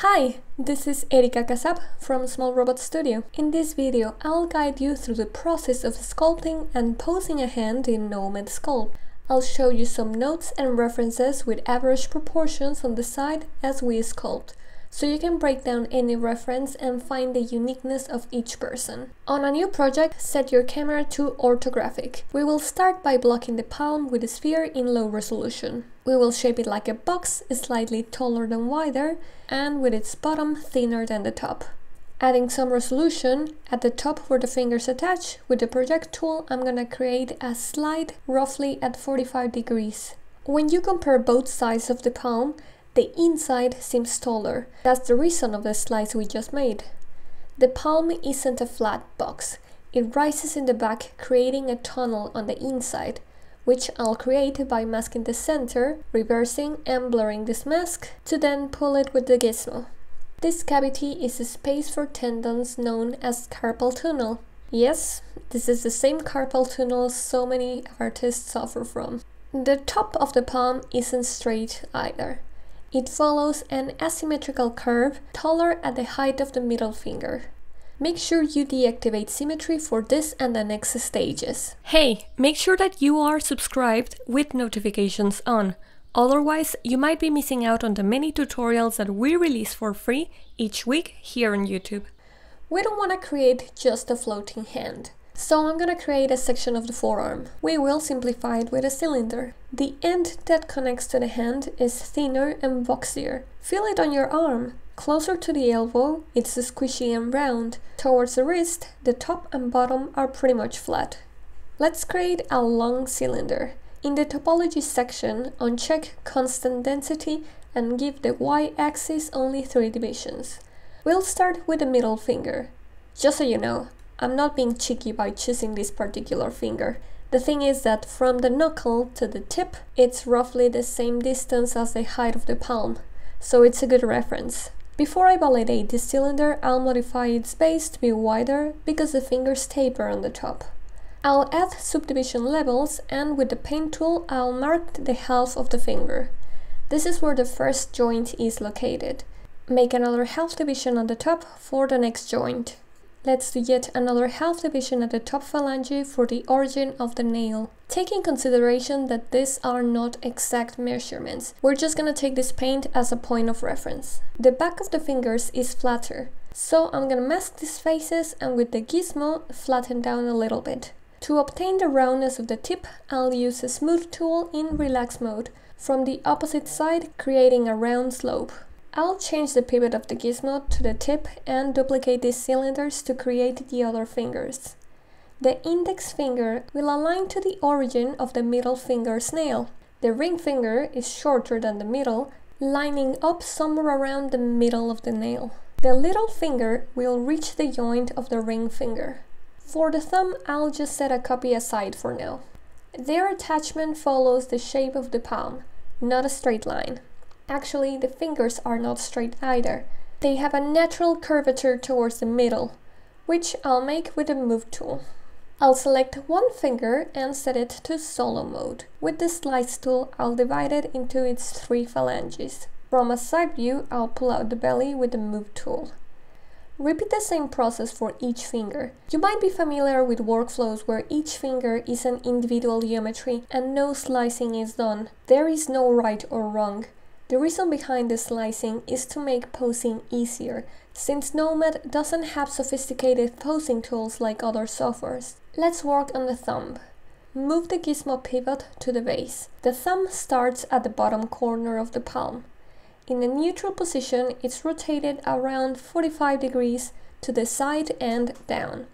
Hi, this is Erika Casab from Small Robot Studio. In this video, I'll guide you through the process of sculpting and posing a hand in Nomad Sculpt. I'll show you some notes and references with average proportions on the side as we sculpt so you can break down any reference and find the uniqueness of each person. On a new project, set your camera to orthographic. We will start by blocking the palm with a sphere in low resolution. We will shape it like a box, slightly taller than wider, and with its bottom thinner than the top. Adding some resolution at the top where the fingers attach, with the project tool I'm gonna create a slide roughly at 45 degrees. When you compare both sides of the palm, the inside seems taller. That's the reason of the slice we just made. The palm isn't a flat box. It rises in the back, creating a tunnel on the inside, which I'll create by masking the center, reversing and blurring this mask, to then pull it with the gizmo. This cavity is a space for tendons known as carpal tunnel. Yes, this is the same carpal tunnel so many artists suffer from. The top of the palm isn't straight either. It follows an asymmetrical curve taller at the height of the middle finger. Make sure you deactivate symmetry for this and the next stages. Hey, make sure that you are subscribed with notifications on. Otherwise, you might be missing out on the many tutorials that we release for free each week here on YouTube. We don't want to create just a floating hand. So I'm gonna create a section of the forearm. We will simplify it with a cylinder. The end that connects to the hand is thinner and boxier. Feel it on your arm. Closer to the elbow, it's squishy and round. Towards the wrist, the top and bottom are pretty much flat. Let's create a long cylinder. In the topology section, uncheck constant density and give the y-axis only 3 divisions. We'll start with the middle finger. Just so you know, I'm not being cheeky by choosing this particular finger. The thing is that from the knuckle to the tip, it's roughly the same distance as the height of the palm, so it's a good reference. Before I validate this cylinder, I'll modify its base to be wider because the fingers taper on the top. I'll add subdivision levels and with the paint tool I'll mark the half of the finger. This is where the first joint is located. Make another half division on the top for the next joint. Let's do yet another half division at the top phalange for the origin of the nail. Take in consideration that these are not exact measurements. We're just gonna take this paint as a point of reference. The back of the fingers is flatter, so I'm gonna mask these faces and with the gizmo flatten down a little bit. To obtain the roundness of the tip, I'll use a smooth tool in relax mode from the opposite side, creating a round slope. I'll change the pivot of the gizmo to the tip and duplicate these cylinders to create the other fingers. The index finger will align to the origin of the middle finger's nail. The ring finger is shorter than the middle, lining up somewhere around the middle of the nail. The little finger will reach the joint of the ring finger. For the thumb, I'll just set a copy aside for now. Their attachment follows the shape of the palm, not a straight line. Actually, the fingers are not straight either. They have a natural curvature towards the middle, which I'll make with the Move tool. I'll select one finger and set it to solo mode. With the slice tool, I'll divide it into its three phalanges. From a side view, I'll pull out the belly with the Move tool. Repeat the same process for each finger. You might be familiar with workflows where each finger is an individual geometry and no slicing is done. There is no right or wrong. The reason behind this slicing is to make posing easier, since Nomad doesn't have sophisticated posing tools like other softwares. Let's work on the thumb. Move the gizmo pivot to the base. The thumb starts at the bottom corner of the palm. In a neutral position, it's rotated around 45 degrees to the side and down.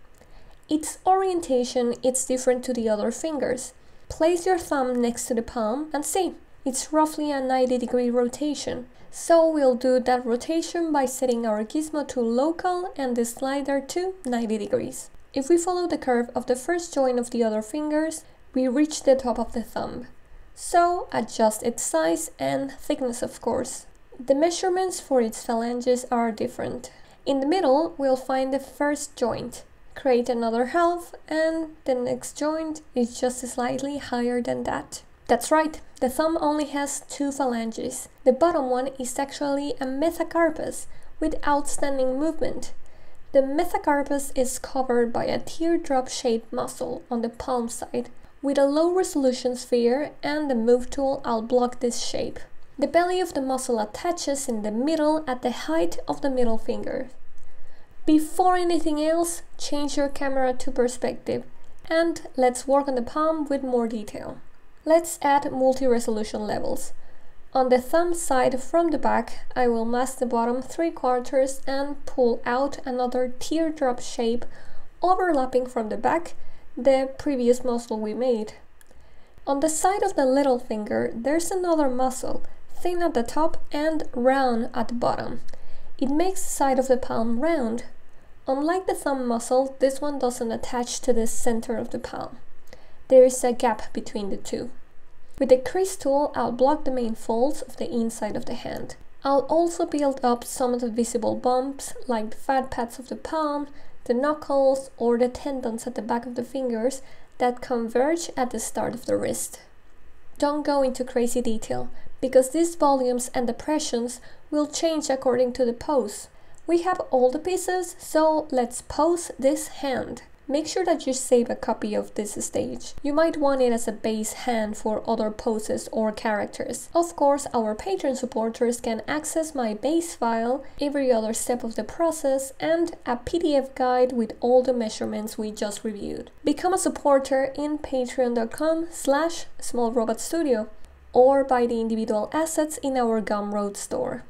Its orientation is different to the other fingers. Place your thumb next to the palm and see. It's roughly a 90 degree rotation. So we'll do that rotation by setting our gizmo to local and the slider to 90 degrees. If we follow the curve of the first joint of the other fingers, we reach the top of the thumb. So adjust its size and thickness of course. The measurements for its phalanges are different. In the middle, we'll find the first joint. Create another half and the next joint is just slightly higher than that. That's right, the thumb only has two phalanges. The bottom one is actually a metacarpus with outstanding movement. The metacarpus is covered by a teardrop-shaped muscle on the palm side. With a low-resolution sphere and the move tool, I'll block this shape. The belly of the muscle attaches in the middle at the height of the middle finger. Before anything else, change your camera to perspective and let's work on the palm with more detail. Let's add multi-resolution levels. On the thumb side from the back, I will mask the bottom 3 quarters and pull out another teardrop shape overlapping from the back, the previous muscle we made. On the side of the little finger, there's another muscle, thin at the top and round at the bottom. It makes the side of the palm round. Unlike the thumb muscle, this one doesn't attach to the center of the palm. There is a gap between the two. With the crease tool, I'll block the main folds of the inside of the hand. I'll also build up some of the visible bumps, like the fat pads of the palm, the knuckles, or the tendons at the back of the fingers that converge at the start of the wrist. Don't go into crazy detail, because these volumes and depressions will change according to the pose. We have all the pieces, so let's pose this hand. Make sure that you save a copy of this stage. You might want it as a base hand for other poses or characters. Of course, our Patreon supporters can access my base file, every other step of the process, and a PDF guide with all the measurements we just reviewed. Become a supporter in patreon.com slash smallrobotstudio or buy the individual assets in our Gumroad store.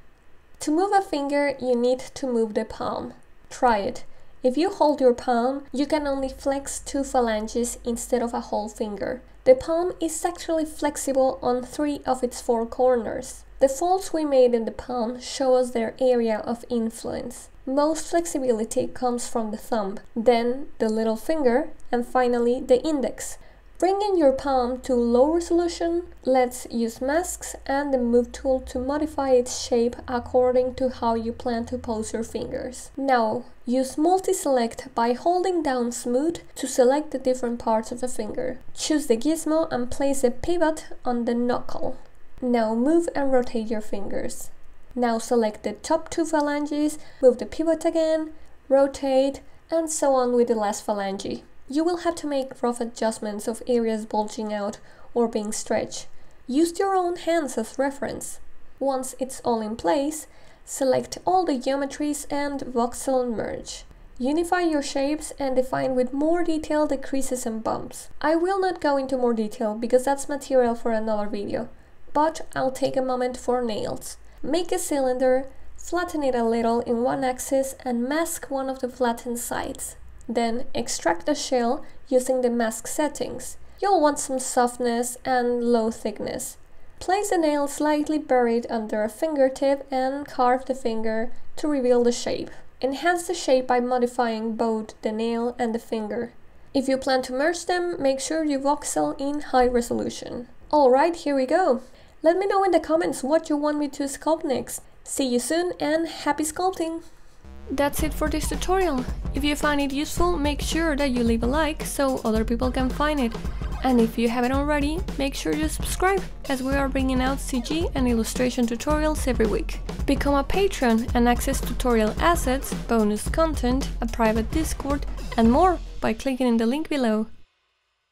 To move a finger, you need to move the palm. Try it. If you hold your palm, you can only flex two phalanges instead of a whole finger. The palm is actually flexible on three of its four corners. The folds we made in the palm show us their area of influence. Most flexibility comes from the thumb, then the little finger, and finally the index. Bringing your palm to low resolution, let's use masks and the move tool to modify its shape according to how you plan to pose your fingers. Now, use multi-select by holding down smooth to select the different parts of the finger. Choose the gizmo and place a pivot on the knuckle. Now move and rotate your fingers. Now select the top two phalanges, move the pivot again, rotate, and so on with the last phalange. You will have to make rough adjustments of areas bulging out or being stretched. Use your own hands as reference. Once it's all in place, select all the geometries and voxel merge. Unify your shapes and define with more detail the creases and bumps. I will not go into more detail because that's material for another video, but I'll take a moment for nails. Make a cylinder, flatten it a little in one axis and mask one of the flattened sides. Then extract the shell using the mask settings. You'll want some softness and low thickness. Place the nail slightly buried under a fingertip and carve the finger to reveal the shape. Enhance the shape by modifying both the nail and the finger. If you plan to merge them, make sure you voxel in high resolution. Alright, here we go. Let me know in the comments what you want me to sculpt next. See you soon and happy sculpting! That's it for this tutorial. If you find it useful, make sure that you leave a like so other people can find it. And if you haven't already, make sure you subscribe, as we are bringing out CG and illustration tutorials every week. Become a patron and access tutorial assets, bonus content, a private Discord, and more by clicking in the link below.